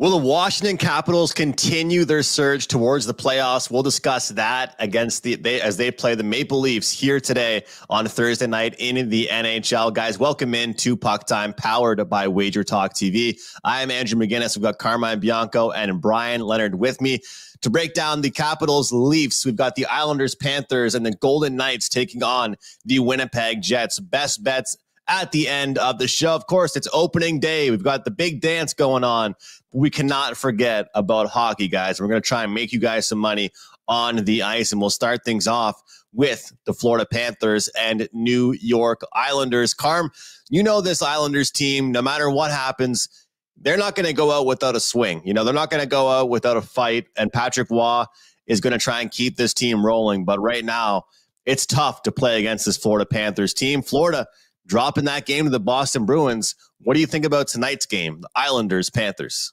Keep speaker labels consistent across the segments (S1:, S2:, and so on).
S1: Will the Washington Capitals continue their surge towards the playoffs? We'll discuss that against the they as they play the Maple Leafs here today on Thursday night in the NHL. Guys, welcome in to PuckTime, powered by WagerTalk TV. I am Andrew McInnis. We've got Carmine Bianco and Bryan Leonard with me to break down the Capitals Leafs. We've got the Islanders Panthers and the Golden Knights taking on the Winnipeg Jets. Best bets at the end of the show. Of course, it's opening day. We've got the big dance going on. We cannot forget about hockey, guys. We're going to try and make you guys some money on the ice, and we'll start things off with the Florida Panthers and New York Islanders. Carm, you know this Islanders team, no matter what happens, they're not going to go out without a swing. You know, they're not going to go out without a fight, and Patrick Roy is going to try and keep this team rolling. But right now, it's tough to play against this Florida Panthers team. Florida dropping that game to the Boston Bruins. What do you think about tonight's game, the Islanders Panthers?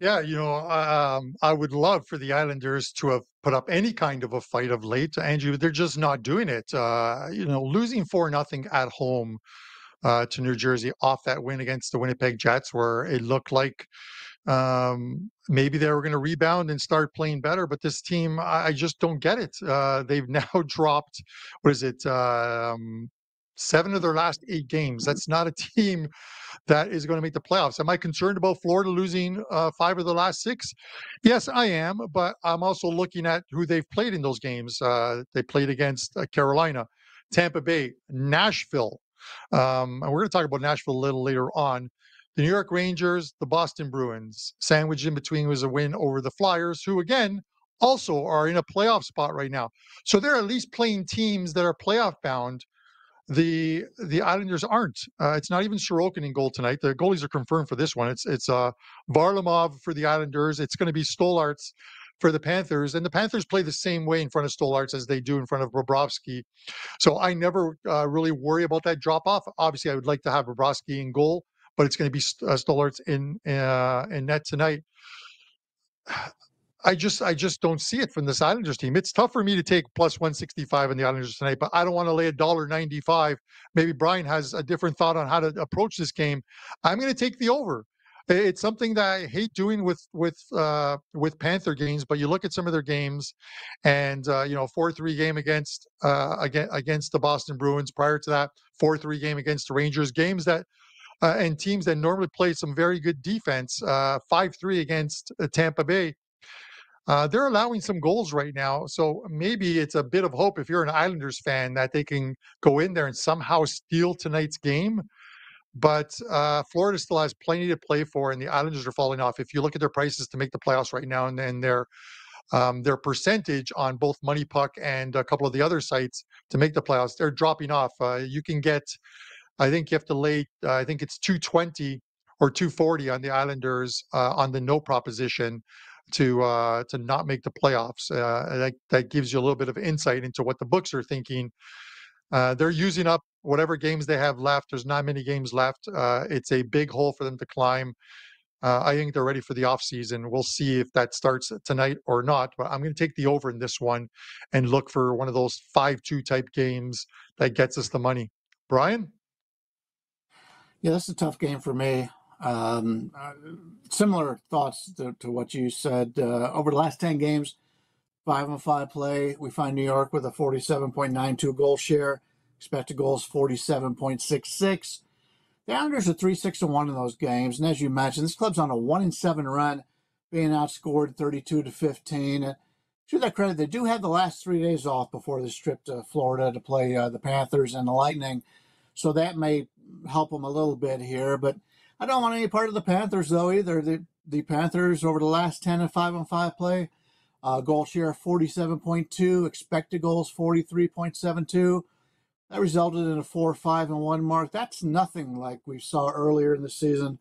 S2: Yeah, you know, um, I would love for the Islanders to have put up any kind of a fight of late, Andrew. They're just not doing it. Uh, you know, losing four nothing at home uh, to New Jersey off that win against the Winnipeg Jets, where it looked like um, maybe they were going to rebound and start playing better. But this team, I, I just don't get it. Uh, they've now dropped, what is it, um, seven of their last eight games. Mm-hmm. That's not a team that is going to make the playoffs. Am I concerned about Florida losing uh, five of the last six? Yes, I am. But I'm also looking at who they've played in those games. Uh, they played against uh, Carolina, Tampa Bay, Nashville. Um, and we're going to talk about Nashville a little later on the New York Rangers, the Boston Bruins. Sandwiched in between was a win over the Flyers, who again also are in a playoff spot right now. So they're at least playing teams that are playoff bound. The the Islanders aren't. Uh, it's not even Sorokin in goal tonight. The goalies are confirmed for this one. It's it's uh, Varlamov for the Islanders. It's going to be Stolarz for the Panthers. And the Panthers play the same way in front of Stolarz as they do in front of Bobrovsky. So I never uh, really worry about that drop off. Obviously, I would like to have Bobrovsky in goal but it's going to be uh, Stolarz in uh, in net tonight. I just I just don't see it from this Islanders team. It's tough for me to take plus 165 in the Islanders tonight, but I don't want to lay a dollar 95. Maybe Brian has a different thought on how to approach this game. I'm going to take the over. It's something that I hate doing with with uh, with Panther games, but you look at some of their games, and uh, you know, four three game against uh, against the Boston Bruins. Prior to that, four three game against the Rangers. Games that uh, and teams that normally play some very good defense, uh, five three against uh, Tampa Bay. Uh, they're allowing some goals right now, so maybe it's a bit of hope if you're an Islanders fan that they can go in there and somehow steal tonight's game. But uh, Florida still has plenty to play for, and the Islanders are falling off. If you look at their prices to make the playoffs right now, and then their um, their percentage on both MoneyPuck and a couple of the other sites to make the playoffs, they're dropping off. Uh, you can get I think you have to lay, uh, I think it's 220 or 240 on the Islanders uh, on the no proposition to uh, to not make the playoffs. Uh, that, that gives you a little bit of insight into what the books are thinking. Uh, they're using up whatever games they have left. There's not many games left. Uh, it's a big hole for them to climb. I think they're ready for the off season. We'll see if that starts tonight or not. But I'm going to take the over in this one and look for one of those five-two type games that gets us the money. Brian.
S3: Yeah, that's a tough game for me. Um, uh, similar thoughts to, to, what you said. Uh, over the last 10 games, five and five play, we find New York with a 47.92 goal share, expected goals 47.66. The Islanders are 3 6 and 1 in those games. And as you mentioned, this club's on a 1 and 7 run, being outscored 32 to 15. And to that credit, they do have the last three days off before this trip to Florida to play uh, the Panthers and the Lightning. So that may help them a little bit here. But I don't want any part of the Panthers though either. The the Panthers over the last ten and five on five play, uh, goal share forty seven point two, expected goals forty three point seven two. That resulted in a four five and one mark. That's nothing like we saw earlier in the season,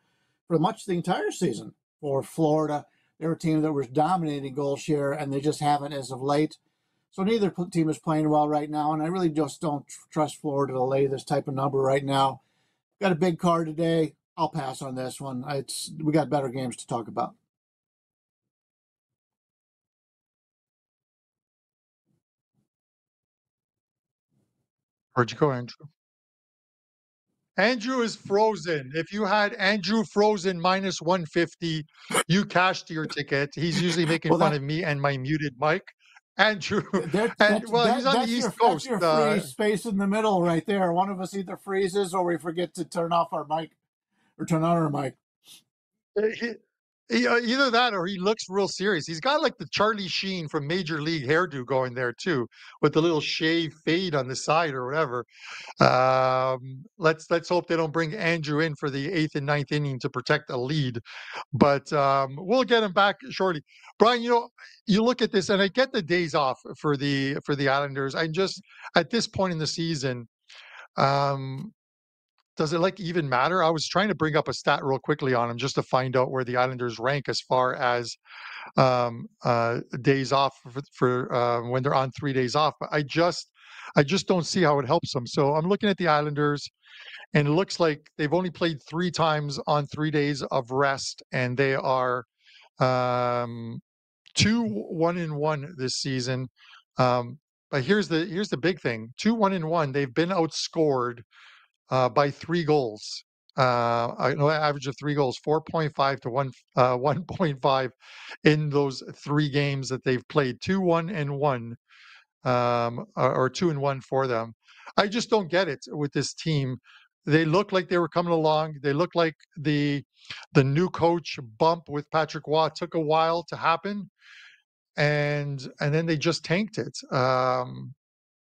S3: for much the entire season for Florida. They're a team that was dominating goal share, and they just haven't as of late. So neither team is playing well right now, and I really just don't trust Florida to lay this type of number right now. Got a big card today. I'll pass on this one. It's we got better games to talk about.
S2: Where'd you go, Andrew? Andrew is frozen. If you had Andrew frozen minus 150, you cashed your ticket. He's usually making well, fun that, of me and my muted mic. Andrew,
S3: that, and, well, that, he's on the East your, Coast. That's your uh, free space in the middle right there. One of us either freezes or we forget to turn off our mic or turn on our mic.
S2: He, uh, either that or he looks real serious. He's got like the Charlie Sheen from Major League hairdo going there too, with the little shave fade on the side or whatever. Um, let's let's hope they don't bring Andrew in for the eighth and ninth inning to protect a lead, but um, we'll get him back shortly. Brian, you know, you look at this, and I get the days off for the for the Islanders. I just at this point in the season, um, does it like even matter? I was trying to bring up a stat real quickly on him just to find out where the Islanders rank as far as um, uh, days off for, for uh, when they're on three days off. But I just, I just don't see how it helps them. So I'm looking at the Islanders, and it looks like they've only played three times on three days of rest, and they are um, two one in one this season. Um, but here's the here's the big thing: two one in one. They've been outscored uh, by three goals. Uh, I know an average of three goals, 4.5 to 1, uh, 1.5 in those three games that they've played, 2 1 and 1, um, or, or 2 and 1 for them. I just don't get it with this team. They look like they were coming along. They look like the the new coach bump with Patrick Roy took a while to happen, and and then they just tanked it. Um,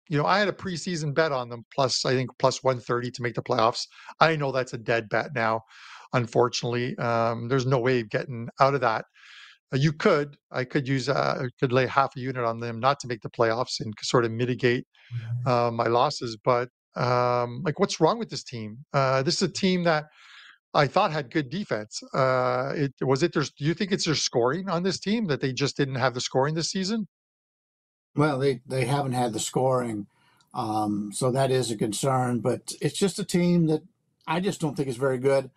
S2: you know, I had a preseason bet on them plus I think plus 130 to make the playoffs. I know that's a dead bet now. Unfortunately, um, there's no way of getting out of that. Uh, you could, I could use, uh, could lay half a unit on them not to make the playoffs and sort of mitigate mm-hmm. uh, my losses. But um, like, what's wrong with this team? Uh, this is a team that I thought had good defense. Uh, it was it. There's, do you think it's their scoring on this team that they just didn't have the scoring this season?
S3: Well, they, they haven't had the scoring, um, so that is a concern. But it's just a team that I just don't think is very good.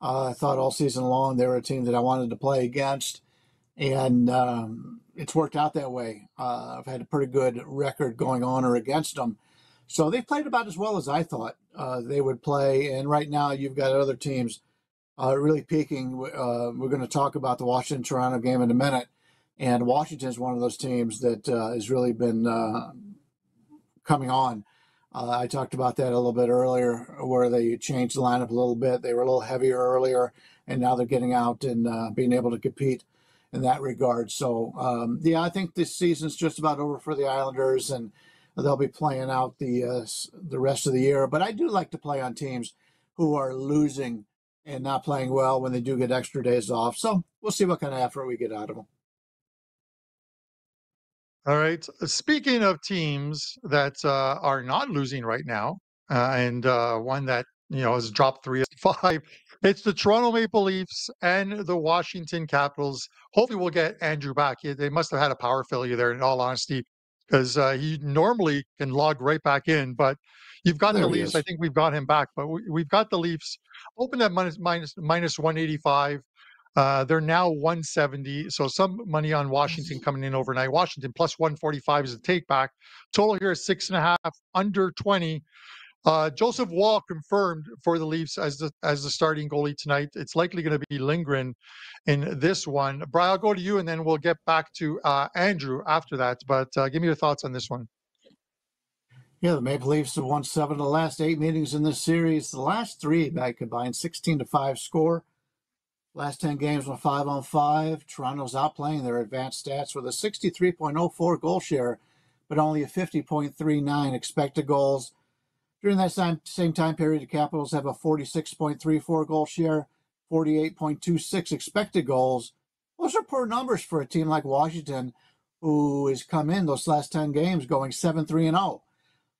S3: Uh, I thought all season long they were a team that I wanted to play against, and um, it's worked out that way. Uh, I've had a pretty good record going on or against them, so they played about as well as I thought uh, they would play. And right now, you've got other teams uh, really peaking. Uh, we're going to talk about the Washington Toronto game in a minute and Washington is one of those teams that uh, has really been uh, coming on. Uh, I talked about that a little bit earlier, where they changed the lineup a little bit. They were a little heavier earlier, and now they're getting out and uh, being able to compete in that regard. So, um, yeah, I think this season's just about over for the Islanders, and they'll be playing out the uh, the rest of the year. But I do like to play on teams who are losing and not playing well when they do get extra days off. So we'll see what kind of effort we get out of them.
S2: All right. Speaking of teams that uh, are not losing right now, uh, and uh, one that you know has dropped three of five, it's the Toronto Maple Leafs and the Washington Capitals. Hopefully, we'll get Andrew back. They must have had a power failure there, in all honesty, because uh, he normally can log right back in. But you've got there the Leafs. I think we've got him back, but we, have got the Leafs open at minus minus minus one eighty five. Uh, they're now 170. So some money on Washington mm-hmm. coming in overnight. Washington plus 145 is a take back. Total here is six and a half, under 20. Uh, Joseph Woll confirmed for the Leafs as the as the starting goalie tonight. It's likely going to be Lindgren in this one. Brian, I'll go to you, and then we'll get back to uh, Andrew after that. But uh, give me your thoughts on this one.
S3: Yeah, the Maple Leafs have won seven of the last eight meetings in this series. The last three by combined 16 to five score. Last 10 games went 5 on 5. Toronto's outplaying their advanced stats with a 63.04 goal share, but only a 50.39 expected goals. During that same, same time period, the Capitals have a 46.34 goal share, 48.26 expected goals. Those are poor numbers for a team like Washington, who has come in those last 10 games going 7 3 and 0.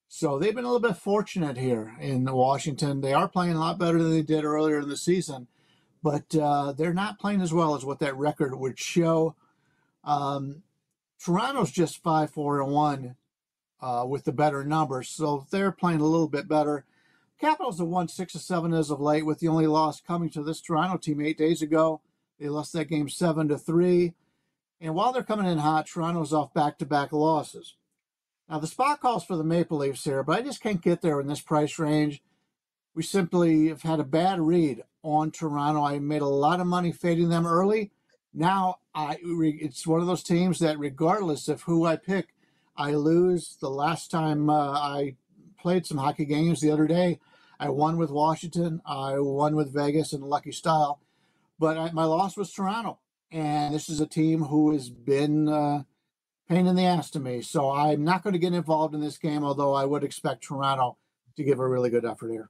S3: So they've been a little bit fortunate here in Washington. They are playing a lot better than they did earlier in the season but uh, they're not playing as well as what that record would show. Um, Toronto's just five, four, and one uh, with the better numbers, so they're playing a little bit better. Capitals have won six or seven as of late, with the only loss coming to this Toronto team eight days ago. They lost that game seven to three, and while they're coming in hot, Toronto's off back-to-back losses. Now the spot calls for the Maple Leafs here, but I just can't get there in this price range. we simply have had a bad read on Toronto. I made a lot of money fading them early. Now I it's one of those teams that regardless of who I pick, I lose. The last time uh, I played some hockey games the other day, I won with Washington, I won with Vegas and lucky style, but I, my loss was Toronto, and this is a team who has been uh, pain in the ass to me. So I'm not going to get involved in this game, although I would expect Toronto to give a really good effort here.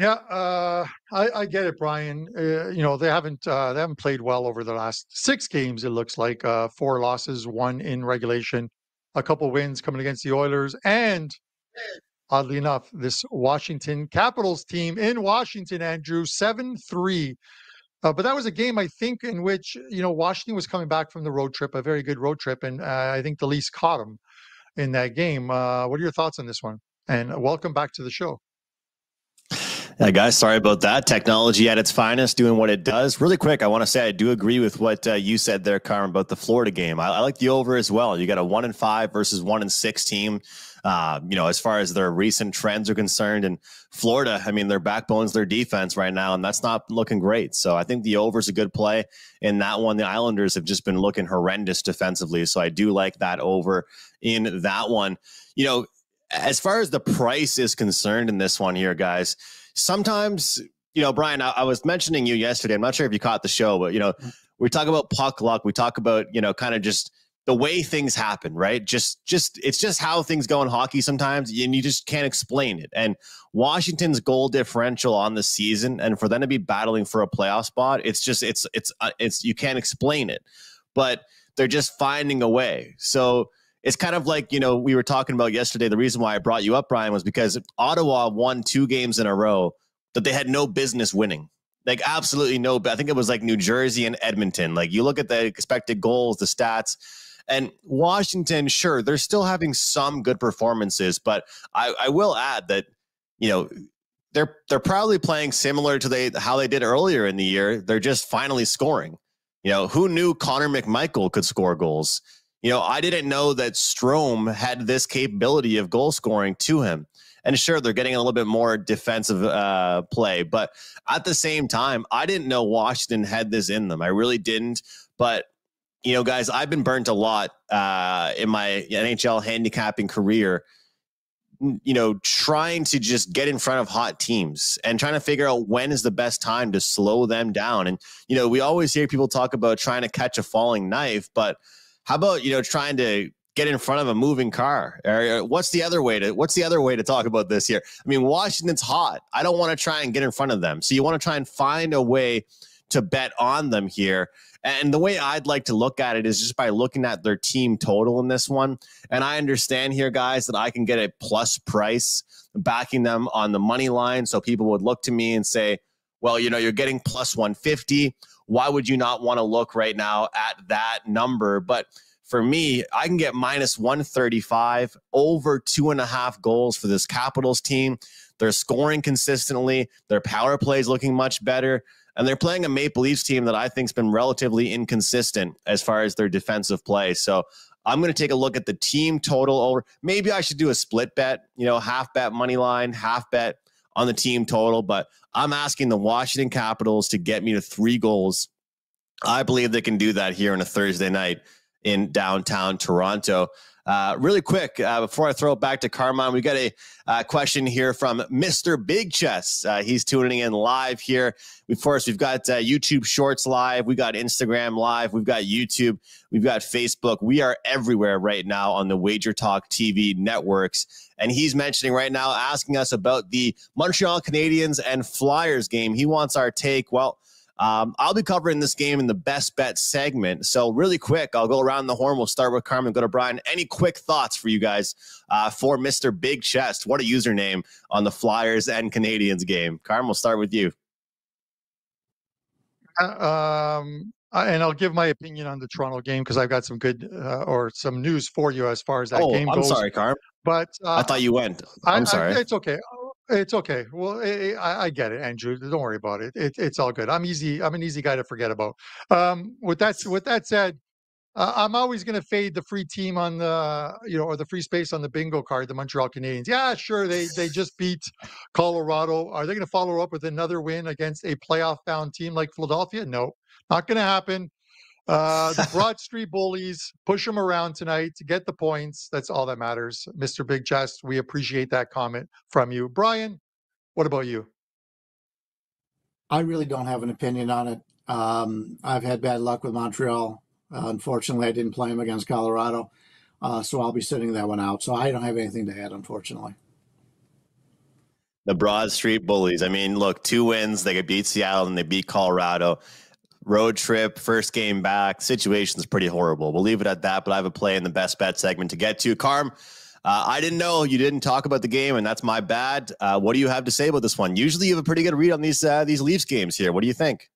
S2: Yeah, uh, I, I, get it, Brian. Uh, you know they haven't uh, they haven't played well over the last six games. It looks like uh, four losses, one in regulation, a couple wins coming against the Oilers, and oddly enough, this Washington Capitals team in Washington, Andrew, seven three. Uh, but that was a game I think in which you know Washington was coming back from the road trip, a very good road trip, and uh, I think the Leafs caught them in that game. what are your thoughts on this one? And welcome back to the show.
S1: Yeah, guys, sorry about that. Technology at its finest, doing what it does. Really quick, I want to say I do agree with what uh, you said there, Carmen, about the Florida game. I, I, like the over as well. You got a one and five versus one and six team. Uh, you know, as far as their recent trends are concerned, and Florida, I mean, their backbone's their defense right now, and that's not looking great. So I think the over is a good play in that one. The Islanders have just been looking horrendous defensively, so I do like that over in that one. You know, as far as the price is concerned in this one here, guys sometimes, you know, Brian, I, I, was mentioning you yesterday. I'm not sure if you caught the show, but you know, mm. we talk about puck luck. We talk about, you know, kind of just the way things happen, right? Just, just, it's just how things go in hockey sometimes, and you just can't explain it. And Washington's goal differential on the season, and for them to be battling for a playoff spot, it's just, it's, it's, uh, it's, you can't explain it, but they're just finding a way. So, it's kind of like you know we were talking about yesterday. The reason why I brought you up, Brian, was because Ottawa won two games in a row that they had no business winning. Like absolutely no. I think it was like New Jersey and Edmonton. Like you look at the expected goals, the stats, and Washington. Sure, they're still having some good performances, but I, I will add that you know they're they're probably playing similar to they how they did earlier in the year. They're just finally scoring. You know, who knew Connor McMichael could score goals? You know, I didn't know that Strome had this capability of goal scoring to him. And sure, they're getting a little bit more defensive uh, play, but at the same time, I didn't know Washington had this in them. I really didn't. But you know, guys, I've been burnt a lot uh, in my NHL handicapping career. You know, trying to just get in front of hot teams and trying to figure out when is the best time to slow them down. And you know, we always hear people talk about trying to catch a falling knife, but how about you know trying to get in front of a moving car? Or uh, what's the other way to what's the other way to talk about this here? I mean, Washington's hot. I don't want to try and get in front of them. So you want to try and find a way to bet on them here. And the way I'd like to look at it is just by looking at their team total in this one. And I understand here, guys, that I can get a plus price backing them on the money line. So people would look to me and say, well, you know, you're getting plus 150 why would you not want to look right now at that number? But for me, I can get minus 135 over two and a half goals for this Capitals team. They're scoring consistently, their power play is looking much better. And they're playing a Maple Leafs team that I think's been relatively inconsistent as far as their defensive play. So I'm going to take a look at the team total over. Maybe I should do a split bet, you know, half bet money line, half bet on the team total, but I'm asking the Washington Capitals to get me to three goals. I believe they can do that here on a Thursday night in downtown Toronto. Uh, really quick, uh, before I throw it back to Carmine, we got a uh, question here from Mr. Big Chess. Uh, he's tuning in live here. Of course, we've got uh, YouTube Shorts live, We've got Instagram live, we've got YouTube, we've got Facebook. We are everywhere right now on the WagerTalk TV networks. And he's mentioning right now, asking us about the Montreal Canadiens and Flyers game. He wants our take. Well, um, I'll be covering this game in the best bet segment. So, really quick, I'll go around the horn. We'll start with Carmen, go to Brian. Any quick thoughts for you guys uh, for Mr. Big Chest? What a username on the Flyers and Canadiens game. Carmen, we'll start with you.
S2: Uh, um, and I'll give my opinion on the Toronto game because I've got some good uh, or some news for you as far as that
S1: oh,
S2: game
S1: I'm
S2: goes.
S1: I'm sorry, Carm.
S2: But
S1: uh, I thought you went. I'm
S2: I,
S1: sorry.
S2: I, it's okay. It's okay. Well, I, I, get it, Andrew. Don't worry about it. it. It's all good. I'm easy. I'm an easy guy to forget about. Um, with that, with that said, Uh, I'm always going to fade the free team on the, you know, or the free space on the bingo card, the Montreal Canadiens. Yeah, sure, they they just beat Colorado. Are they going to follow up with another win against a playoff-bound team like Philadelphia? No, not going to happen. Uh, the Broad Street Bullies push them around tonight to get the points. That's all that matters, Mr. Big Chest. We appreciate that comment from you, Brian. What about you?
S3: I really don't have an opinion on it. Um, I've had bad luck with Montreal. Uh, unfortunately, I didn't play them against Colorado, uh, so I'll be sitting that one out. So I don't have anything to add, unfortunately.
S1: The Broad Street Bullies. I mean, look, two wins. They could beat Seattle and they beat Colorado. Road trip, first game back. Situation's pretty horrible. We'll leave it at that. But I have a play in the best bet segment to get to. Carm, uh, I didn't know you didn't talk about the game, and that's my bad. Uh, what do you have to say about this one? Usually, you have a pretty good read on these uh, these Leafs games here. What do you think?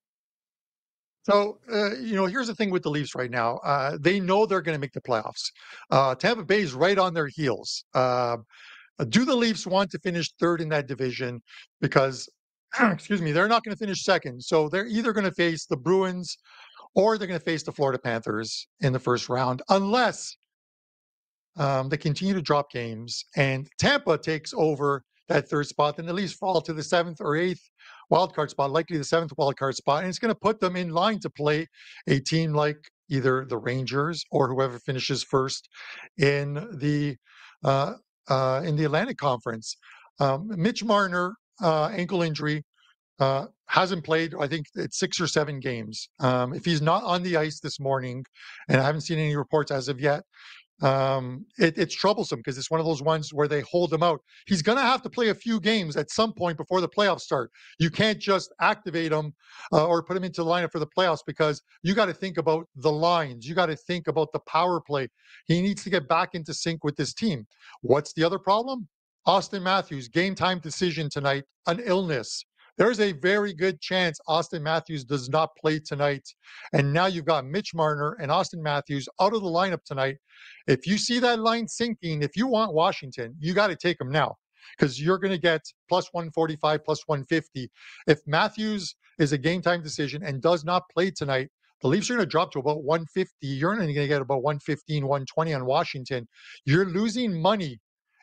S2: So, uh, you know, here's the thing with the Leafs right now. Uh, they know they're going to make the playoffs. Uh, Tampa Bay is right on their heels. Uh, do the Leafs want to finish third in that division? Because, excuse me, they're not going to finish second. So they're either going to face the Bruins or they're going to face the Florida Panthers in the first round, unless um, they continue to drop games and Tampa takes over that third spot. Then at least fall to the seventh or eighth wildcard spot, likely the seventh wildcard spot, and it's going to put them in line to play a team like either the Rangers or whoever finishes first in the uh, uh, in the Atlantic Conference. Um, Mitch Marner uh, ankle injury uh, hasn't played. I think it's six or seven games. Um, if he's not on the ice this morning, and I haven't seen any reports as of yet, um, it, it's troublesome because it's one of those ones where they hold him out. He's going to have to play a few games at some point before the playoffs start. You can't just activate him uh, or put him into the lineup for the playoffs because you got to think about the lines. You got to think about the power play. He needs to get back into sync with this team. What's the other problem? Auston Matthews, game time decision tonight, an illness there's a very good chance Auston Matthews does not play tonight. And now you've got Mitch Marner and Auston Matthews out of the lineup tonight. If you see that line sinking, if you want Washington, you got to take them now because you're going to get plus 145, plus 150. If Matthews is a game time decision and does not play tonight, the Leafs are going to drop to about 150. You're only going to get about 115, 120 on Washington. You're losing money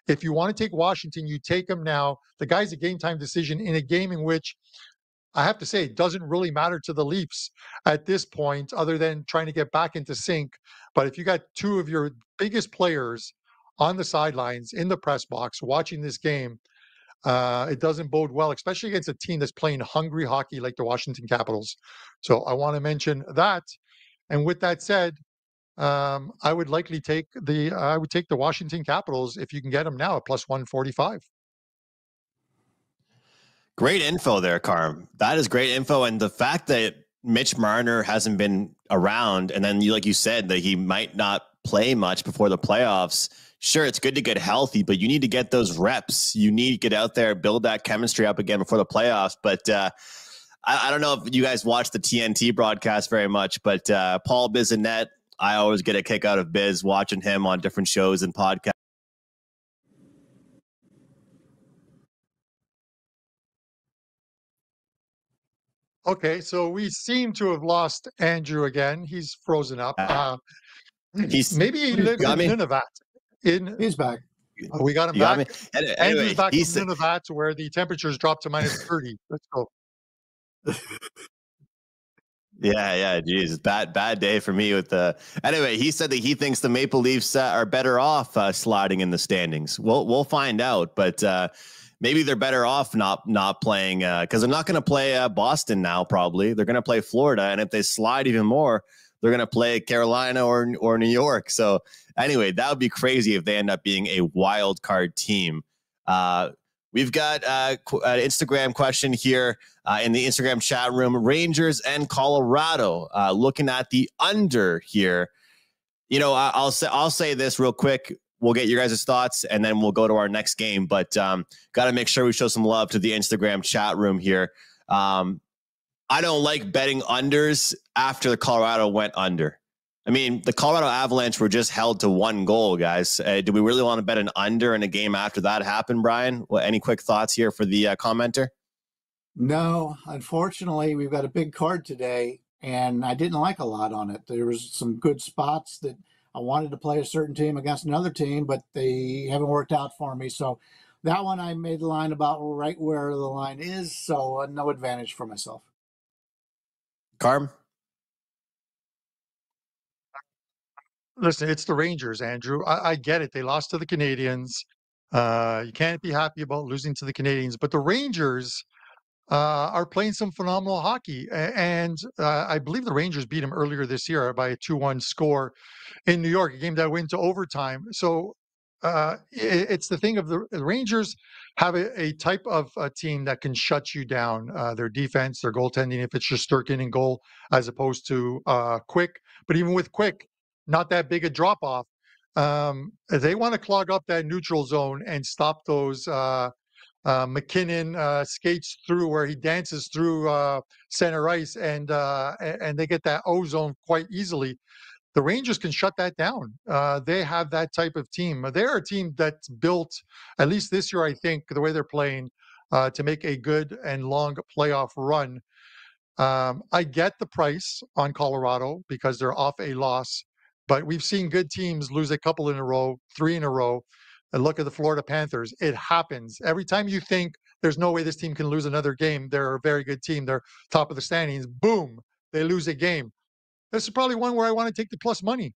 S2: if you want to take Washington, you take them now. The guy's a game time decision in a game in which I have to say it doesn't really matter to the Leafs at this point, other than trying to get back into sync. But if you got two of your biggest players on the sidelines in the press box watching this game, uh, it doesn't bode well, especially against a team that's playing hungry hockey like the Washington Capitals. So I want to mention that. And with that said, um, I would likely take the I would take the Washington Capitals if you can get them now at plus one forty five.
S1: Great info there, Carm. That is great info, and the fact that Mitch Marner hasn't been around, and then you like you said that he might not play much before the playoffs. Sure, it's good to get healthy, but you need to get those reps. You need to get out there, build that chemistry up again before the playoffs. But uh, I, I, don't know if you guys watch the TNT broadcast very much, but uh, Paul Bissonnette I always get a kick out of Biz watching him on different shows and podcasts.
S2: Okay, so we seem to have lost Andrew again. He's frozen up. Uh, he's maybe he lives in Nunavut. In
S3: he's back.
S2: Oh, we got him you back. Got anyway, Andrew's back in Nunavut, where the temperatures dropped to minus thirty. Let's go.
S1: Yeah, yeah, geez, bad, bad day for me with the. Anyway, he said that he thinks the Maple Leafs uh, are better off uh, sliding in the standings. We'll we'll find out, but uh, maybe they're better off not not playing because uh, they're not going to play uh, Boston now. Probably they're going to play Florida, and if they slide even more, they're going to play Carolina or or New York. So anyway, that would be crazy if they end up being a wild card team. Uh, We've got uh, an Instagram question here uh, in the Instagram chat room. Rangers and Colorado uh, looking at the under here. You know, I'll say I'll say this real quick. We'll get your guys' thoughts and then we'll go to our next game. But um, got to make sure we show some love to the Instagram chat room here. Um, I don't like betting unders after the Colorado went under. I mean, the Colorado Avalanche were just held to one goal, guys. Uh, do we really want to bet an under in a game after that happened, Brian? Well, any quick thoughts here for the uh, commenter?
S3: No, unfortunately, we've got a big card today, and I didn't like a lot on it. There was some good spots that I wanted to play a certain team against another team, but they haven't worked out for me. So that one I made the line about right where the line is, so uh, no advantage for myself.
S1: Carm.
S2: Listen, it's the Rangers, Andrew. I, I get it. They lost to the Canadiens. Uh, you can't be happy about losing to the Canadiens, but the Rangers uh, are playing some phenomenal hockey. And uh, I believe the Rangers beat them earlier this year by a 2 1 score in New York, a game that went to overtime. So uh, it, it's the thing of the, the Rangers have a, a type of a team that can shut you down. Uh, their defense, their goaltending, if it's just Shesterkin in goal as opposed to uh, Quick. But even with Quick, not that big a drop off. Um, they want to clog up that neutral zone and stop those uh, uh, MacKinnon uh, skates through where he dances through uh, center ice, and uh, and they get that ozone quite easily. The Rangers can shut that down. Uh, they have that type of team. They're a team that's built, at least this year, I think, the way they're playing, uh, to make a good and long playoff run. Um, I get the price on Colorado because they're off a loss, but we've seen good teams lose a couple in a row, three in a row and look at the Florida Panthers. It happens. Every time you think there's no way this team can lose another game, they're a very good team. They're top of the standings. Boom, they lose a game. This is probably one where I want to take the plus money.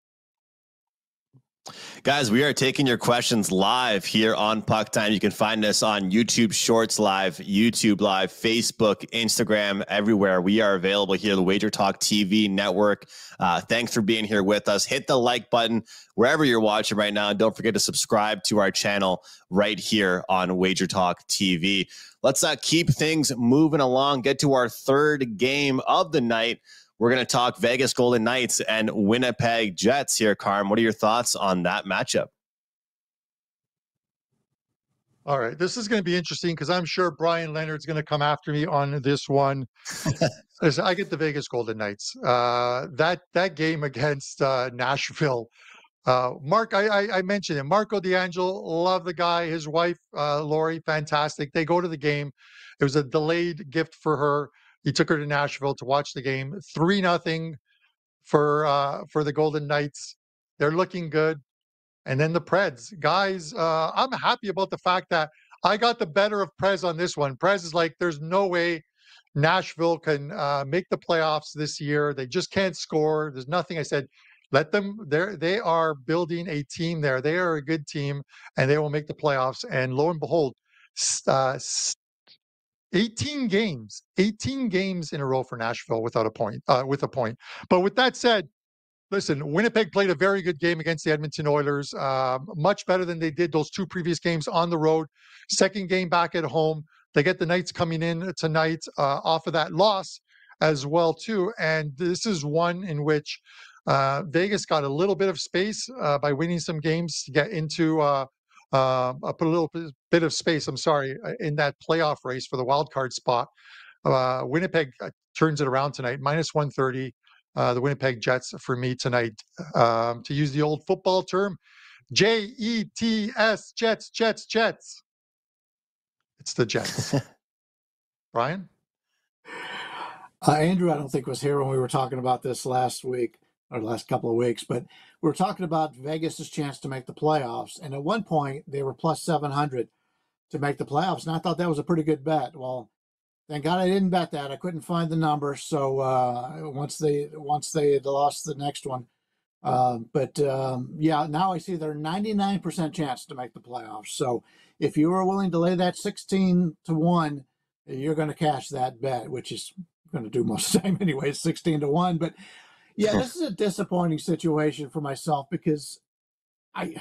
S1: Guys, we are taking your questions live here on PuckTime. You can find us on YouTube Shorts Live, YouTube Live, Facebook, Instagram, everywhere. We are available here, the WagerTalk TV network. Uh, thanks for being here with us. Hit the like button wherever you're watching right now. And don't forget to subscribe to our channel right here on WagerTalk TV. Let's uh, keep things moving along, get to our third game of the night. We're going to talk Vegas Golden Knights and Winnipeg Jets here, Carm. What are your thoughts on that matchup?
S2: All right, this is going to be interesting because I'm sure Bryan Leonard's going to come after me on this one. I get the Vegas Golden Knights. Uh, that that game against uh, Nashville. Uh, Mark, I, I, I, mentioned him. Marco D'Angelo, love the guy. His wife, uh, Lori, fantastic. They go to the game. It was a delayed gift for her. He took her to Nashville to watch the game. Three nothing for uh, for the Golden Knights. They're looking good. And then the Preds, guys. Uh, I'm happy about the fact that I got the better of Prez on this one. Prez is like, there's no way Nashville can uh, make the playoffs this year. They just can't score. There's nothing. I said, let them. They they are building a team there. They are a good team, and they will make the playoffs. And lo and behold, uh, 18 games, 18 games in a row for Nashville without a point, uh, with a point. But with that said, listen, Winnipeg played a very good game against the Edmonton Oilers, uh, much better than they did those two previous games on the road. Second game back at home, they get the Knights coming in tonight uh, off of that loss as well too. And this is one in which uh, Vegas got a little bit of space uh, by winning some games to get into uh, I put a little bit of space, I'm sorry, uh, in that playoff race for the wild card spot. Uh, Winnipeg uh, turns it around tonight, minus 130. Uh, the Winnipeg Jets for me tonight. Um, to use the old football term, J E T S, Jets, Jets, Jets. It's the Jets. Brian?
S3: Uh, Andrew, I don't think was here when we were talking about this last week or last couple of weeks, but we are talking about Vegas's chance to make the playoffs. And at one point, they were plus 700 to make the playoffs. And I thought that was a pretty good bet. Well, thank God I didn't bet that. I couldn't find the number. So uh, once they once they had lost the next one, uh, but um, yeah, now I see they're 99% chance to make the playoffs. So if you are willing to lay that 16 to one, you're going to cash that bet, which is going to do most of the time anyway, 16 to one. But yeah, this is a disappointing situation for myself because I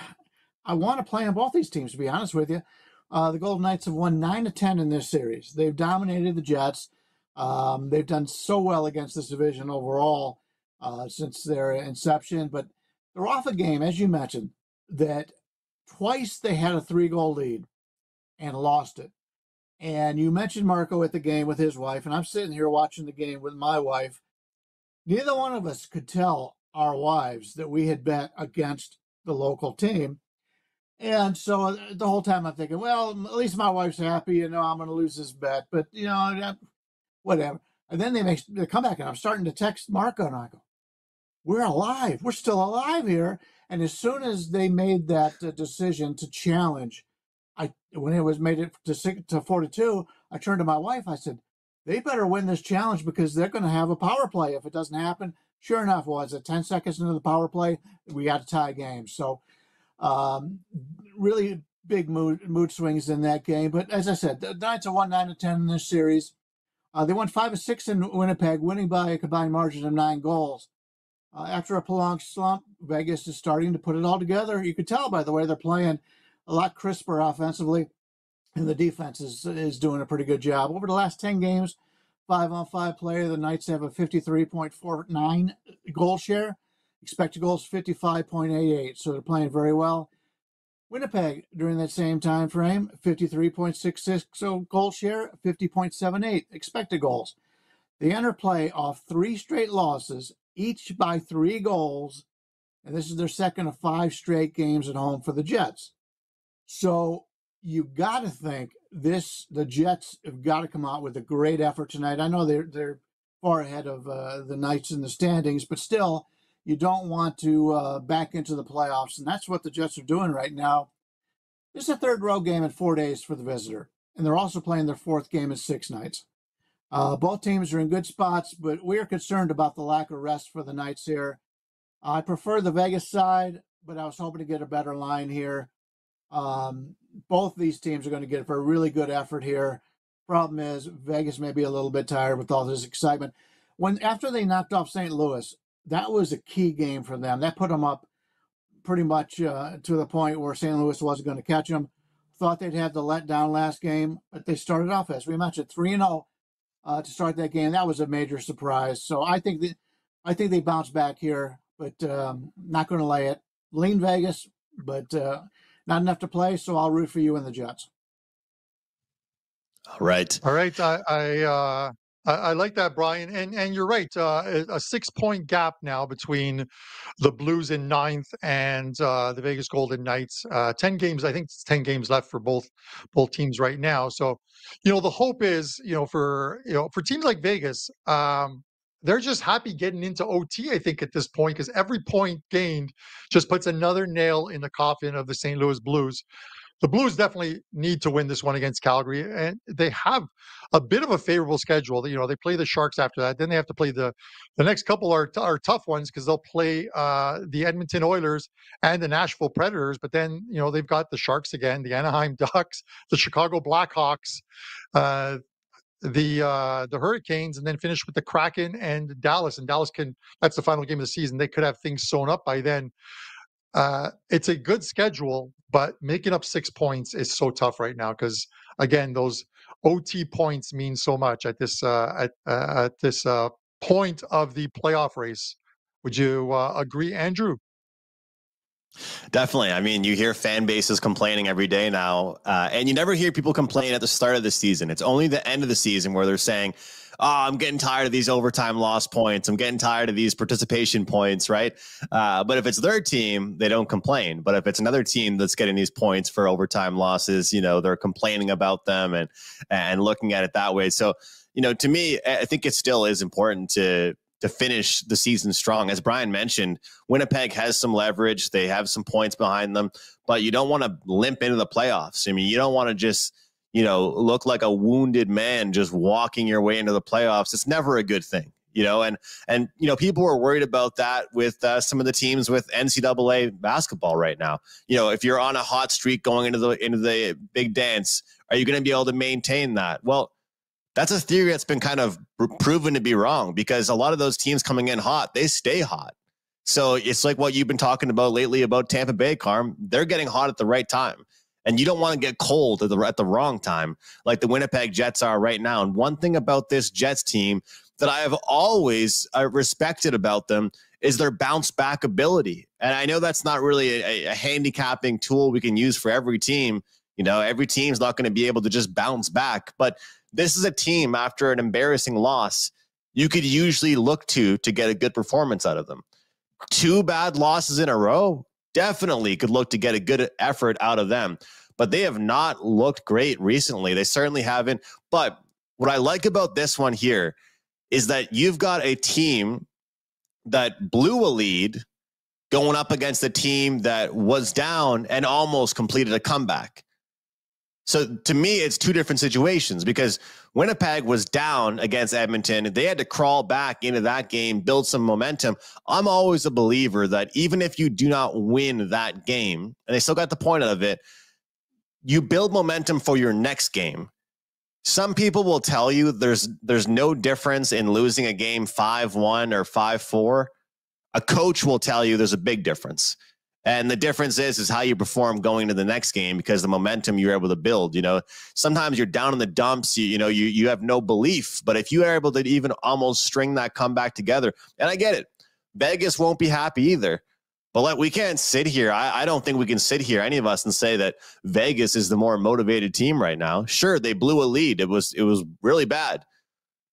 S3: I want to play on both these teams. To be honest with you, uh, the Golden Knights have won nine to ten in this series. They've dominated the Jets. Um, they've done so well against this division overall uh, since their inception, but they're off a game, as you mentioned, that twice they had a three goal lead and lost it. And you mentioned Marco at the game with his wife, and I'm sitting here watching the game with my wife neither one of us could tell our wives that we had bet against the local team. And so uh, the whole time I'm thinking, well, at least my wife's happy. You know, I'm going to lose this bet, but you know, whatever. And then they make the comeback, and I'm starting to text Marco, and I go, "We're alive. We're still alive here." And as soon as they made that uh, decision to challenge, I when it was made it to six, to 42, I turned to my wife. I said, "They better win this challenge because they're going to have a power play. If it doesn't happen, sure enough, was it 10 seconds into the power play, we got to tie game. So, um, really big mood mood swings in that game. But as I said, the Knights are one nine to ten in this series. Uh, they won five or six in Winnipeg, winning by a combined margin of nine goals. Uh, after a prolonged slump, Vegas is starting to put it all together. You could tell by the way they're playing a lot crisper offensively, and the defense is, is doing a pretty good job. Over the last 10 games, five on five play, the Knights have a 53.49 goal share. Expected goals 55.88, so they're playing very well. Winnipeg during that same time frame, 53.66 goal share, 50.78 expected goals. They enter play off three straight losses, each by three goals, and this is their second of five straight games at home for the Jets. So you got to think this the Jets have got to come out with a great effort tonight. I know they're they're far ahead of uh, the Knights in the standings, but still you don't want to uh, back into the playoffs, and that's what the Jets are doing right now. This is a third road game in four days for the visitor, and they're also playing their fourth game in six nights. Uh, both teams are in good spots, but we are concerned about the lack of rest for the Knights here. I prefer the Vegas side, but I was hoping to get a better line here. Um, both these teams are going to get for a really good effort here. Problem is, Vegas may be a little bit tired with all this excitement. When after they knocked off St. Louis, that was a key game for them. That put them up pretty much uh, to the point where St. Louis wasn't going to catch them. Thought they'd have the letdown last game, but they started off as we mentioned three and zero oh, uh, to start that game. That was a major surprise. So I think that I think they bounce back here, but um, not going to lay it. Lean Vegas, but uh, not enough to play. So I'll root for you and the Jets.
S1: All right.
S2: All right. I, I uh, I, I like that, Brian, and and you're right. Uh, a six point gap now between the Blues in ninth and uh, the Vegas Golden Knights. Uh, ten games, I think, it's ten games left for both both teams right now. So, you know, the hope is, you know, for you know, for teams like Vegas, um, they're just happy getting into OT, I think, at this point, because every point gained just puts another nail in the coffin of the St. Louis Blues the Blues definitely need to win this one against Calgary, and they have a bit of a favorable schedule. You know, they play the Sharks after that, then they have to play the the next couple are are tough ones because they'll play uh, the Edmonton Oilers and the Nashville Predators, but then you know they've got the Sharks again, the Anaheim Ducks, the Chicago Blackhawks. Uh, the uh, the Hurricanes and then finish with the Kraken and Dallas. And Dallas can that's the final game of the season. They could have things sewn up by then. Uh, it's a good schedule, but making up six points is so tough right now because again, those OT points mean so much at this uh, at uh, at this uh, point of the playoff race. Would you uh, agree, Andrew?
S1: Definitely. I mean, you hear fan bases complaining every day now, uh, and you never hear people complain at the start of the season. It's only the end of the season where they're saying, oh, I'm getting tired of these overtime loss points. I'm getting tired of these participation points, right? Uh, but if it's their team, they don't complain. But if it's another team that's getting these points for overtime losses, you know, they're complaining about them and and looking at it that way. So, you know, to me, I think it still is important to to finish the season strong. As Brian mentioned, Winnipeg has some leverage. They have some points behind them, but you don't want to limp into the playoffs. I mean, you don't want to just you know, look like a wounded man just walking your way into the playoffs. It's never a good thing, you know. And and you know, people are worried about that with uh, some of the teams with NCAA basketball right now. You know, if you're on a hot streak going into the into the big dance, are you going to be able to maintain that? Well, that's a theory that's been kind of proven to be wrong because a lot of those teams coming in hot, they stay hot. So it's like what you've been talking about lately about Tampa Bay, Carm. They're getting hot at the right time and you don't want to get cold at the at the wrong time like the Winnipeg Jets are right now. And one thing about this Jets team that I have always uh, respected about them is their bounce back ability. And I know that's not really a, a handicapping tool we can use for every team. You know, every team's not going to be able to just bounce back, but this is a team after an embarrassing loss you could usually look to to get a good performance out of them. Two bad losses in a row, definitely could look to get a good effort out of them. But they have not looked great recently. They certainly haven't. But what I like about this one here is that you've got a team that blew a lead going up against a team that was down and almost completed a comeback. So to me, it's two different situations because Winnipeg was down against Edmonton. They had to crawl back into that game, build some momentum. I'm always a believer that even if you do not win that game, and they still got the point out of it, you build momentum for your next game. Some people will tell you there's there's no difference in losing a game 5-1 or 5-4. A coach will tell you there's a big difference. And the difference is is how you perform going to the next game because the momentum you're able to build. You know, sometimes you're down in the dumps. You, you know, you you have no belief. But if you are able to even almost string that comeback together, and I get it, Vegas won't be happy either. But like we can't sit here. I, I don't think we can sit here, any of us, and say that Vegas is the more motivated team right now. Sure, they blew a lead. It was it was really bad,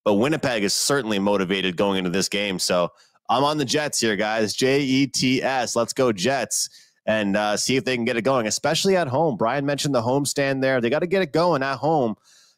S1: but Winnipeg is certainly motivated going into this game. So I'm on the Jets here, guys. J E T S. Let's go Jets and uh, see if they can get it going, especially at home. Bryan mentioned the home stand there. They got to get it going at home.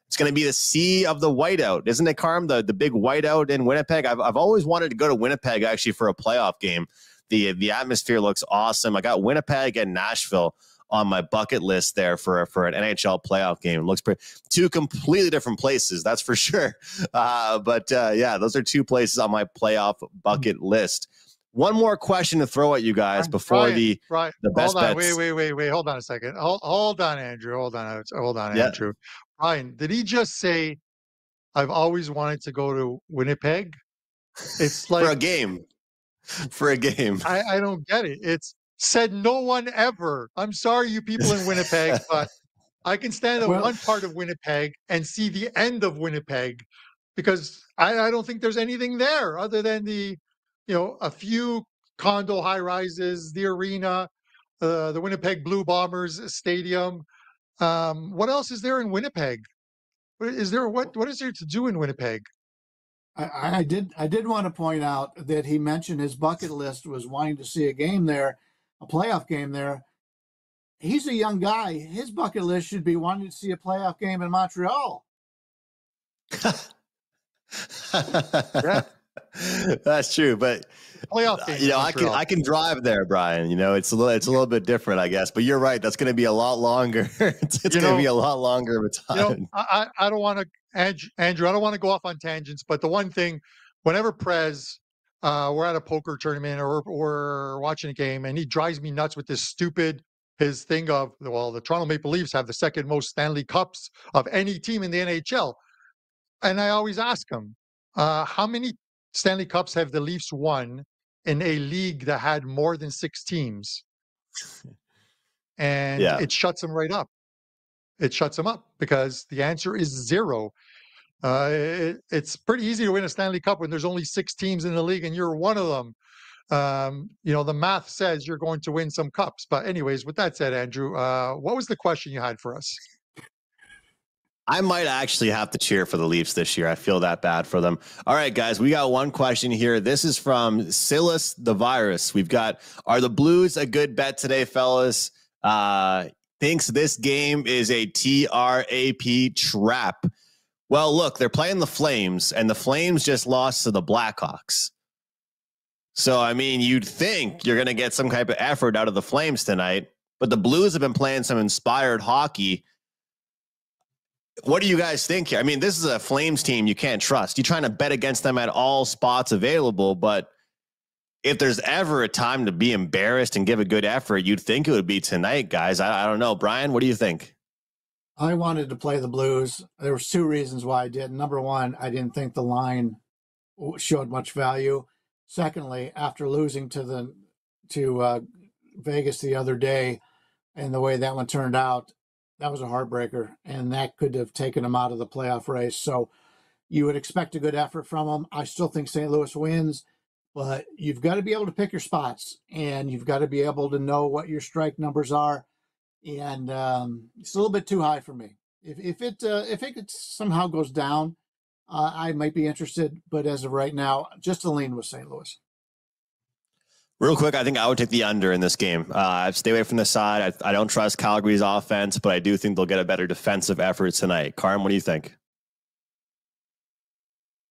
S1: It's going to be the sea of the whiteout, isn't it, Carm? The the big whiteout in Winnipeg. I've I've always wanted to go to Winnipeg actually for a playoff game. The the atmosphere looks awesome. I got Winnipeg and Nashville on my bucket list there for for an NHL playoff game. It looks pretty two completely different places, that's for sure. Uh, but uh, yeah, those are two places on my playoff bucket list. One more question to throw at you guys before
S2: Bryan,
S1: the
S2: Bryan,
S1: the best
S2: hold on,
S1: bets.
S2: wait, wait, wait, wait. Hold on a second. Hold, hold on, Andrew. Hold on, hold on,
S1: Yeah.
S2: Andrew. Bryan, did he just say, "I've always wanted to go to Winnipeg"? It's like
S1: for a game. For a game.
S2: I, I don't get it. It's said no one ever. I'm sorry, you people in Winnipeg, but I can stand at
S3: Well-
S2: one part of Winnipeg and see the end of Winnipeg because I, I don't think there's anything there other than the, you know, a few condo high rises, the arena, uh, the Winnipeg Blue Bombers stadium. Um, what else is there in Winnipeg? Is there what what is there to do in Winnipeg?
S3: I, I did I did want to point out that he mentioned his bucket list was wanting to see a game there, a playoff game there. He's a young guy. His bucket list should be wanting to see a playoff game in Montreal.
S1: That's true, but
S2: Playoff game.
S1: you know, I can I can drive there, Bryan. You know, it's a little it's a little bit different, I guess. But you're right. That's going to be a lot longer. it's it's going to be a lot longer of a
S2: you know,
S1: time.
S2: I, I I don't want to, Andrew, I don't want to go off on tangents, but the one thing, whenever Prez, uh, we're at a poker tournament or we're watching a game and he drives me nuts with this stupid, his thing of, well, the Toronto Maple Leafs have the second most Stanley Cups of any team in the NHL. And I always ask him, uh, how many Stanley Cups have the Leafs won in a league that had more than six teams? And
S1: Yeah.
S2: it shuts him right up it shuts them up because the answer is zero. Uh, it, it's pretty easy to win a Stanley Cup when there's only six teams in the league and you're one of them. Um, you know, the math says you're going to win some cups. But, anyways, with that said, Andrew, uh, what was the question you had for us?
S1: I might actually have to cheer for the Leafs this year. I feel that bad for them. All right, guys, we got one question here. This is from Silas the Virus. We've got Are the Blues a good bet today, fellas? Uh, thinks this game is a TRAP trap. Well, look, they're playing the Flames, and the Flames just lost to the Blackhawks. So, I mean, you'd think you're going to get some type of effort out of the Flames tonight, but the Blues have been playing some inspired hockey what do you guys think here? I mean, this is a Flames team you can't trust. You're trying to bet against them at all spots available, but if there's ever a time to be embarrassed and give a good effort, you'd think it would be tonight, guys. I, I don't know. Bryan, what do you think?
S3: I wanted to play the Blues. There was two reasons why I did. Number one, I didn't think the line showed much value. Secondly, after losing to the to uh, Vegas the other day, and the way that one turned out, that was a heartbreaker, and that could have taken them out of the playoff race. So you would expect a good effort from them. I still think St. Louis wins, but you've got to be able to pick your spots, and you've got to be able to know what your strike numbers are and um, it's a little bit too high for me. If if it uh, if it somehow goes down, uh, I might be interested. But as of right now, just a lean with St. Louis.
S1: Real quick, I think I would take the under in this game. Uh, stay away from the side. I, I don't trust Calgary's offense, but I do think they'll get a better defensive effort tonight. Carm, what do you think?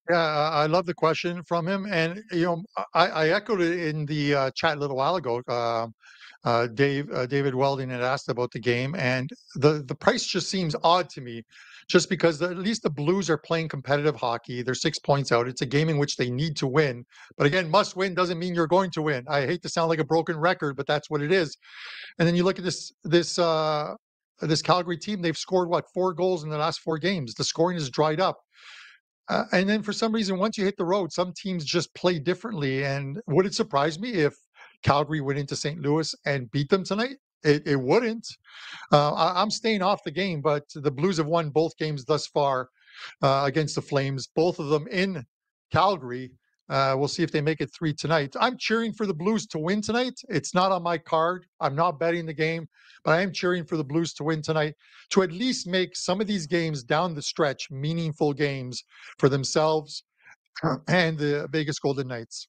S2: Yeah, I love the question from him, and you know, I, I echoed it in the uh, chat a little while ago. Uh, uh, Dave uh, David Welding had asked about the game, and the the price just seems odd to me, just because the, at least the Blues are playing competitive hockey. They're six points out. It's a game in which they need to win, but again, must win doesn't mean you're going to win. I hate to sound like a broken record, but that's what it is. And then you look at this this uh, this Calgary team. They've scored what four goals in the last four games. The scoring has dried up. Uh, and then for some reason, once you hit the road, some teams just play differently. And would it surprise me if Calgary went into St. Louis and beat them tonight? It, it wouldn't. Uh, I, am staying off the game, but the Blues have won both games thus far uh, against the Flames, both of them in Calgary. Uh, we'll see if they make it three tonight. I'm cheering for the Blues to win tonight. It's not on my card. I'm not betting the game, but I am cheering for the Blues to win tonight to at least make some of these games down the stretch meaningful games for themselves and the Vegas Golden Knights.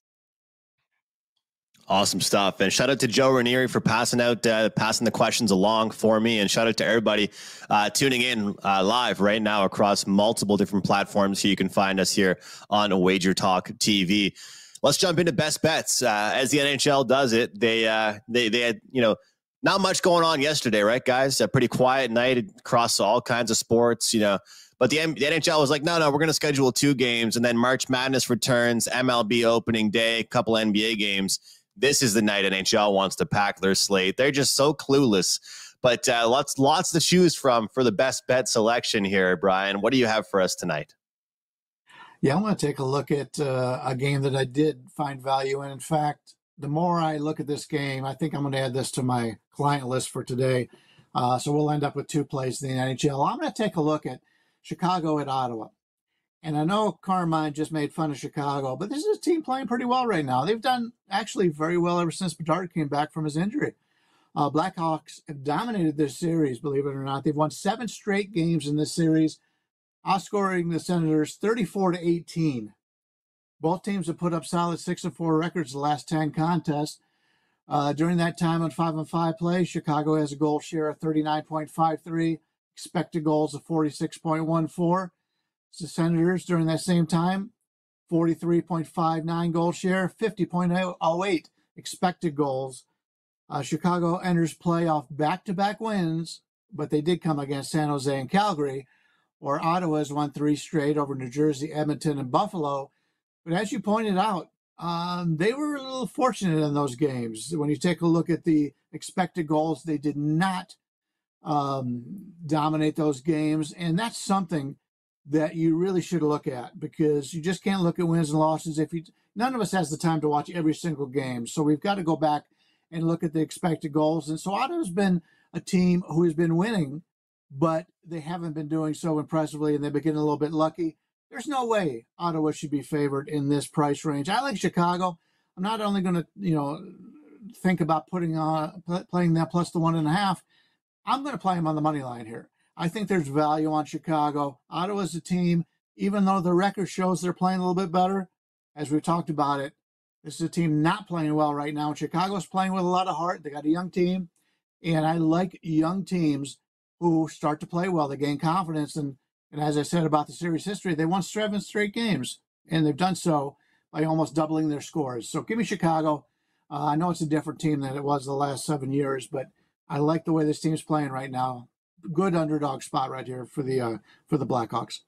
S1: Awesome stuff. And shout out to Joe Ranieri for passing out, uh, passing the questions along for me. And shout out to everybody uh, tuning in uh, live right now across multiple different platforms. So you can find us here on WagerTalk TV. Let's jump into best bets. Uh, as the NHL does it, they uh, they they had you know not much going on yesterday, right, guys? A pretty quiet night across all kinds of sports. You know, but the, the NHL was like, no, no, we're going to schedule two games, and then March Madness returns, MLB opening day, couple NBA games this is the night NHL wants to pack their slate. They're just so clueless. But uh, lots, lots to choose from for the best bet selection here, Bryan. What do you have for us tonight?
S3: Yeah, I want to take a look at uh, a game that I did find value in. In fact, the more I look at this game, I think I'm going to add this to my client list for today. Uh, so we'll end up with two plays in the NHL. I'm going to take a look at Chicago at Ottawa. And I know Carmine just made fun of Chicago, but this is a team playing pretty well right now. They've done actually very well ever since Bedard came back from his injury. Uh, Blackhawks have dominated this series, believe it or not. They've won seven straight games in this series, outscoring the Senators 34 to 18. Both teams have put up solid six and four records the last 10 contests. Uh, during that time on five and five play, Chicago has a goal share of 39.53, expected goals of 46.14. The Senators during that same time, 43.59 goal share, 50.08 expected goals. Uh, Chicago enters playoff back to back wins, but they did come against San Jose and Calgary, or Ottawa's won three straight over New Jersey, Edmonton, and Buffalo. But as you pointed out, um, they were a little fortunate in those games. When you take a look at the expected goals, they did not um, dominate those games. And that's something that you really should look at because you just can't look at wins and losses if you none of us has the time to watch every single game. So we've got to go back and look at the expected goals. And so ottawa's been a team who has been winning but they haven't been doing so impressively and they've been getting a little bit lucky. There's no way ottawa should be favored in this price range. I like chicago. I'm not only going to you know think about putting on playing that plus the one and a half i'm going to play them on the money line here I think there's value on Chicago. Ottawa's a team, even though the record shows they're playing a little bit better, as we talked about it, this is a team not playing well right now. Chicago's playing with a lot of heart. They got a young team, and I like young teams who start to play well. They gain confidence, and and as I said about the series history, they won seven straight games, and they've done so by almost doubling their scores. So give me Chicago. Uh, I know it's a different team than it was the last seven years, but I like the way this team's playing right now good underdog spot right here for the uh, for the Blackhawks.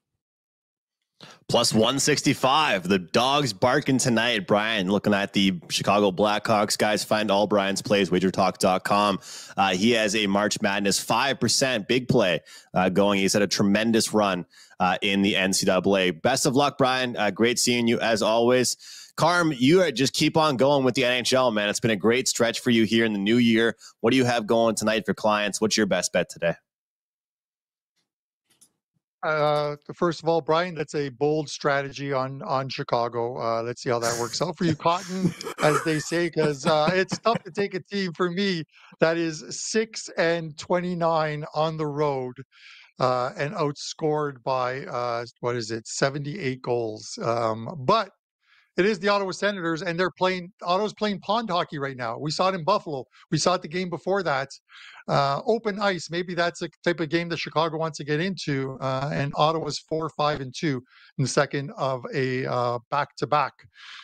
S1: Plus 165. The dogs barking tonight. Bryan, looking at the Chicago Blackhawks, guys, find all Bryan's plays, wagertalk.com. Uh, he has a March Madness 5% big play uh, going. He's had a tremendous run uh, in the NCAA. Best of luck, Bryan. Uh, great seeing you as always. Carm, you are just keep on going with the NHL, man. It's been a great stretch for you here in the new year. What do you have going tonight for clients? What's your best bet today?
S2: Uh, first of all, Bryan, that's a bold strategy on on Chicago. Uh, let's see how that works out for you, Cotton, as they say, because uh, it's tough to take a team for me that is six and twenty nine on the road uh, and outscored by uh, what is it, seventy eight goals. Um, but it is the Ottawa Senators, and they're playing. Ottawa's playing pond hockey right now. We saw it in Buffalo. We saw it the game before that. Uh, open ice. Maybe that's the type of game that Chicago wants to get into. Uh, and Ottawa's four, five, and two in the second of a back to back.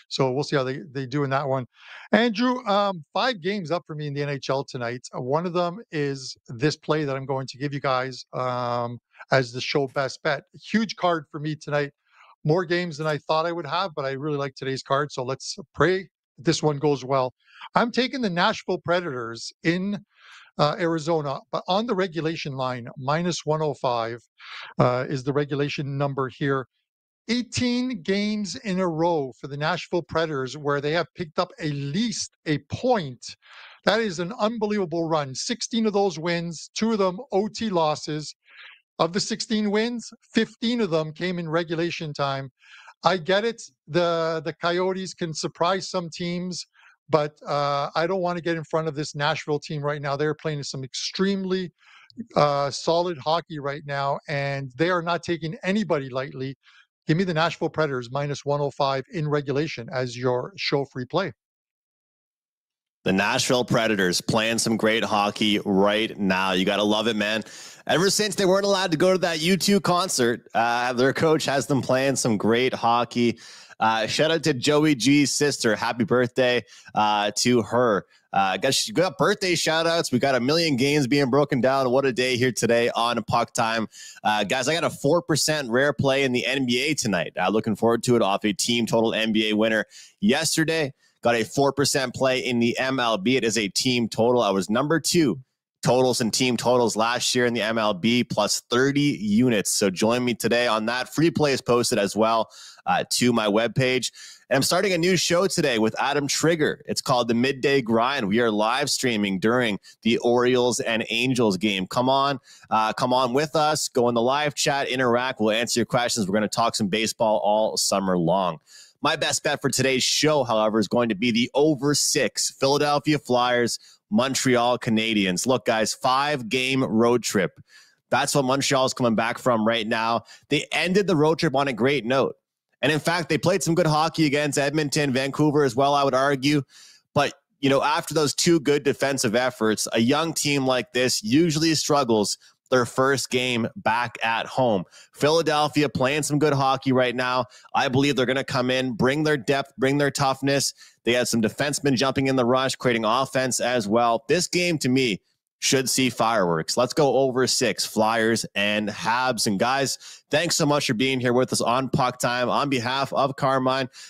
S2: So we'll see how they, they do in that one. Andrew, um, five games up for me in the NHL tonight. One of them is this play that I'm going to give you guys um, as the show best bet. Huge card for me tonight more games than I thought I would have, but I really like today's card. So let's pray this one goes well. I'm taking the Nashville Predators in uh, Arizona, but on the regulation line, minus 105 uh, is the regulation number here. 18 games in a row for the Nashville Predators where they have picked up at least a point. That is an unbelievable run. 16 of those wins, two of them OT losses. Of the 16 wins, 15 of them came in regulation time. I get it. The the Coyotes can surprise some teams, but uh, I don't want to get in front of this Nashville team right now. They're playing some extremely uh, solid hockey right now, and they are not taking anybody lightly. Give me the Nashville Predators minus 105 in regulation as your show free play.
S1: The Nashville Predators playing some great hockey right now. You got to love it, man. Ever since they weren't allowed to go to that U2 concert, uh, their coach has them playing some great hockey. Uh, shout out to Joey G's sister. Happy birthday uh, to her. Uh, you got birthday shout outs. We got a million games being broken down. What a day here today on PuckTime. Uh, guys, I got a 4% rare play in the NBA tonight. Uh, looking forward to it off a team total NBA winner yesterday. Got a 4% play in the MLB. It is a team total. I was number two totals and team totals last year in the MLB plus 30 units. So join me today on that. Free play is posted as well uh, to my webpage. And I'm starting a new show today with Adam Trigger. It's called the Midday Grind. We are live streaming during the Orioles and Angels game. Come on, uh, come on with us. Go in the live chat, interact. We'll answer your questions. We're going to talk some baseball all summer long. My best bet for today's show, however, is going to be the over six Philadelphia Flyers, Montreal Canadiens. Look, guys, five game road trip. That's what Montreal is coming back from right now. They ended the road trip on a great note. And in fact, they played some good hockey against Edmonton, Vancouver as well, I would argue. But, you know, after those two good defensive efforts, a young team like this usually struggles their first game back at home. Philadelphia playing some good hockey right now. I believe they're going to come in, bring their depth, bring their toughness. They had some defensemen jumping in the rush, creating offense as well. This game to me should see fireworks. Let's go over six Flyers and Habs. And guys, thanks so much for being here with us on PuckTime. On behalf of Carmine,